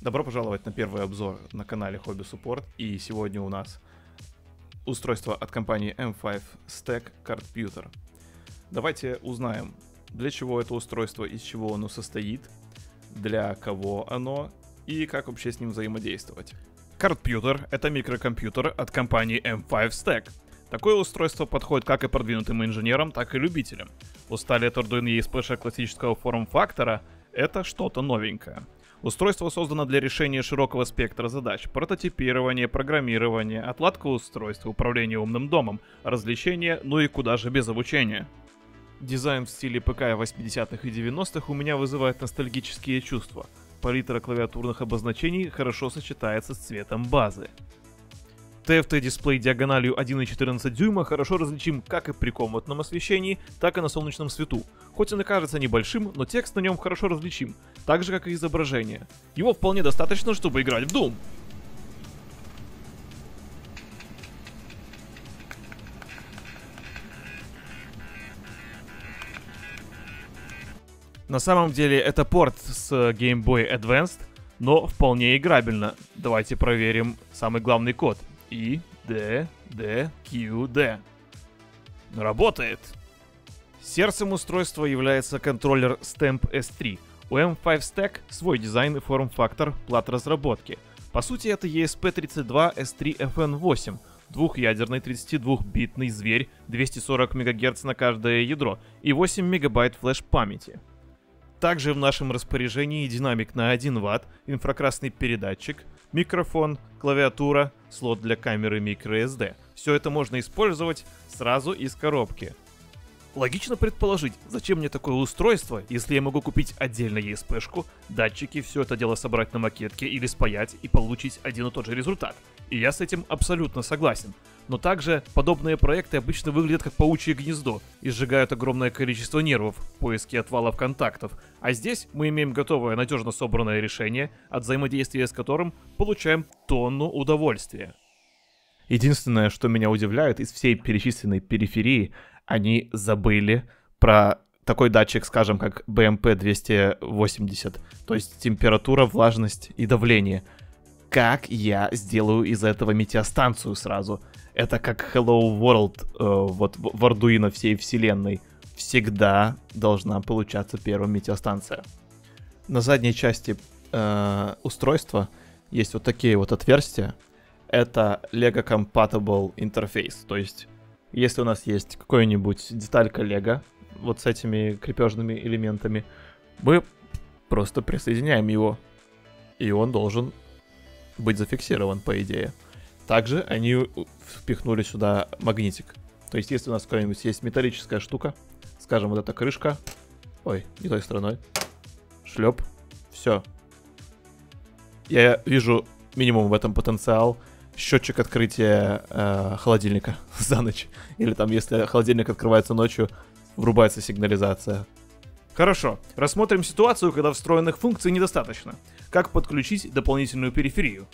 Добро пожаловать на первый обзор на канале Hobby Support. И сегодня у нас устройство от компании M5 Stack Computer. Давайте узнаем, для чего это устройство, из чего оно состоит, для кого оно и как вообще с ним взаимодействовать. Computer — это микрокомпьютер от компании M5 Stack. Такое устройство подходит как и продвинутым инженерам, так и любителям. Устали от Arduino ESP классического форм-фактора — это что-то новенькое — Устройство создано для решения широкого спектра задач. Прототипирование, программирование, отладка устройств, управление умным домом, развлечения, ну и куда же без обучения. Дизайн в стиле ПК 80-х и 90-х у меня вызывает ностальгические чувства. Палитра клавиатурных обозначений хорошо сочетается с цветом базы. TFT-дисплей диагональю 1,14 дюйма хорошо различим как и при комнатном освещении, так и на солнечном свету. Хоть он и кажется небольшим, но текст на нем хорошо различим, так же как и изображение. Его вполне достаточно, чтобы играть в Doom. На самом деле это порт с Game Boy Advanced, но вполне играбельно. Давайте проверим самый главный код – и, Д, Д, Q, Д. Работает. Сердцем устройства является контроллер Stamp S3. У M5 Stack свой дизайн и форм-фактор плат разработки. По сути, это ESP32 S3FN8, двухъядерный 32-битный зверь, 240 МГц на каждое ядро и 8 МБ флеш-памяти. Также в нашем распоряжении динамик на 1 Вт, инфракрасный передатчик, микрофон, клавиатура, слот для камеры microSD. Все это можно использовать сразу из коробки. Логично предположить, зачем мне такое устройство, если я могу купить отдельно ESP-шку, датчики, все это дело собрать на макетке или спаять и получить один и тот же результат. И я с этим абсолютно согласен. Но также подобные проекты обычно выглядят как паучье гнездо и сжигают огромное количество нервов в поиске отвалов контактов. А здесь мы имеем готовое надежно собранное решение, от взаимодействия с которым получаем тонну удовольствия. Единственное, что меня удивляет из всей перечисленной периферии, они забыли про такой датчик, скажем, как BMP-280, то есть температура, влажность и давление. Как я сделаю из этого метеостанцию сразу? Это как Hello World э, вот в Arduino всей вселенной. Всегда должна получаться первая метеостанция. На задней части э, устройства есть вот такие вот отверстия. Это Lego Compatible интерфейс, то есть если у нас есть какой-нибудь деталька Лего, вот с этими крепежными элементами, мы просто присоединяем его, и он должен быть зафиксирован, по идее. Также они впихнули сюда магнитик. То есть, если у нас какая-нибудь есть металлическая штука, скажем, вот эта крышка, ой, не той стороной, шлеп, все. Я вижу минимум в этом потенциал, счетчик открытия э, холодильника за ночь. Или там, если холодильник открывается ночью, врубается сигнализация. Хорошо, рассмотрим ситуацию, когда встроенных функций недостаточно. Как подключить дополнительную периферию?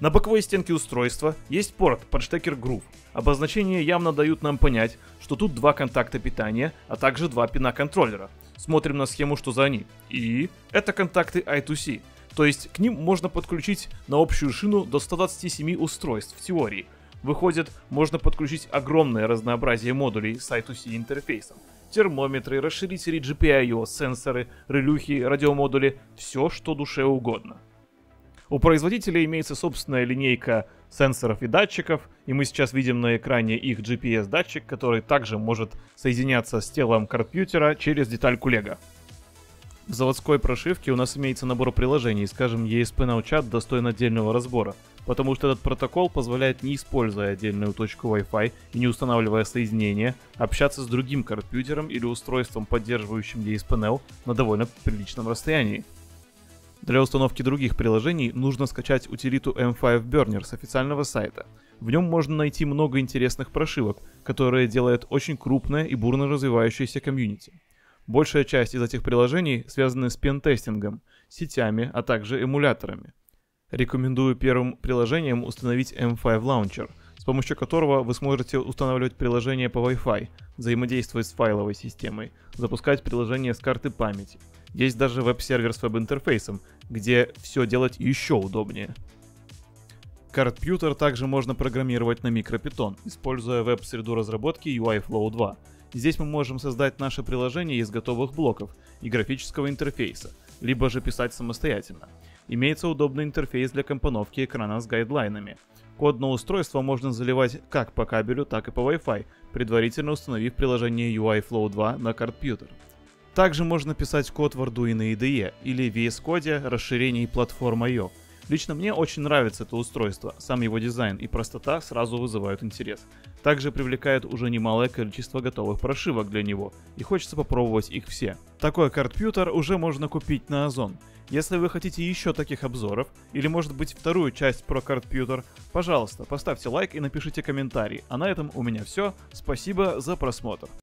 На боковой стенке устройства есть порт под штекер Groove. Обозначения явно дают нам понять, что тут два контакта питания, а также два пина контроллера. Смотрим на схему, что за они. И это контакты I2C. То есть к ним можно подключить на общую шину до 127 устройств в теории. Выходит, можно подключить огромное разнообразие модулей с I2C интерфейсом. Термометры, расширители GPIO, сенсоры, релюхи, радиомодули, все что душе угодно. У производителя имеется собственная линейка сенсоров и датчиков, и мы сейчас видим на экране их GPS-датчик, который также может соединяться с телом компьютера через детальку Lego. В заводской прошивке у нас имеется набор приложений, скажем, ESP Now достоин отдельного разбора, потому что этот протокол позволяет, не используя отдельную точку Wi-Fi и не устанавливая соединение, общаться с другим компьютером или устройством, поддерживающим ESP на довольно приличном расстоянии. Для установки других приложений нужно скачать утилиту M5 Burner с официального сайта. В нем можно найти много интересных прошивок, которые делает очень крупное и бурно развивающееся комьюнити. Большая часть из этих приложений связаны с пентестингом, сетями, а также эмуляторами. Рекомендую первым приложением установить M5 Launcher. с помощью которого вы сможете устанавливать приложения по Wi-Fi, взаимодействовать с файловой системой, запускать приложения с карты памяти. Есть даже веб-сервер с веб-интерфейсом, где все делать еще удобнее. Картпьютер также можно программировать на микропитон, используя веб-среду разработки UIFlow 2. Здесь мы можем создать наше приложение из готовых блоков и графического интерфейса, либо же писать самостоятельно. Имеется удобный интерфейс для компоновки экрана с гайдлайнами. Код на устройство можно заливать как по кабелю, так и по Wi-Fi, предварительно установив приложение UIFlow 2 на картпьютер. Также можно писать код в Arduino IDE или VS Code расширений платформ.io. Лично мне очень нравится это устройство, сам его дизайн и простота сразу вызывают интерес. Также привлекает уже немалое количество готовых прошивок для него, и хочется попробовать их все. Такой картпьютер уже можно купить на Озон. Если вы хотите еще таких обзоров, или может быть вторую часть про картпьютер, пожалуйста, поставьте лайк и напишите комментарий. А на этом у меня все. Спасибо за просмотр.